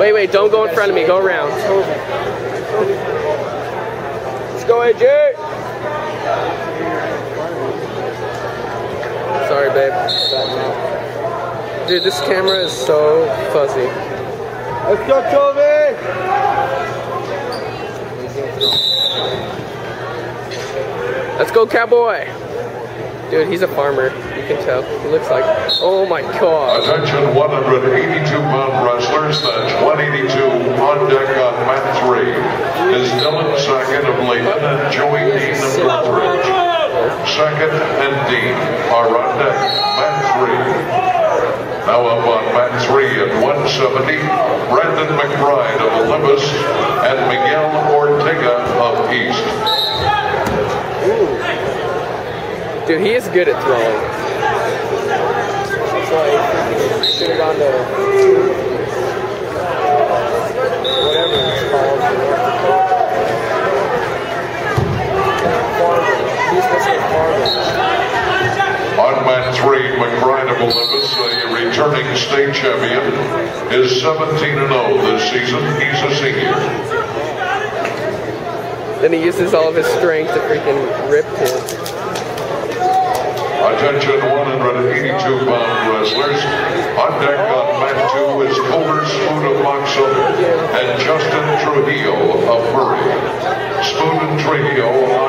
Wait, wait, don't go in front of me. Go around. Let's go, AJ. Sorry, babe. Dude, this camera is so fuzzy. Let's go, Toby! Let's go, cowboy. Dude, he's a farmer. You can tell. He looks like. Oh my god. Attention 182 pound wrestlers, that's 182 on deck on mat three is Dylan Sackett of Layton and Joey Dean. Sackett and Dean deck, mat three. Now up on mat three at 170, Brandon McBride of Olympus and Miguel Ortega of East. Dude, he is good at throwing. That's why he should have gone to three, McBride of Olympus, a returning state champion, is 17 and 0 this season. He's a senior. Then he uses all of his strength to freaking rip him. Attention 182 pound wrestlers. On deck on mat two is Colbert Spoon of Moxham and Justin Trujillo of Murray. Spoon and Trujillo